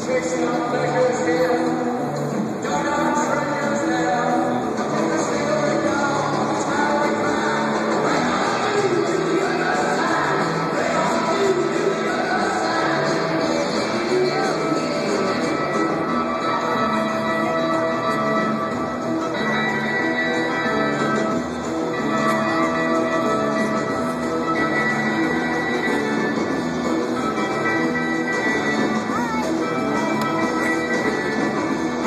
Chasing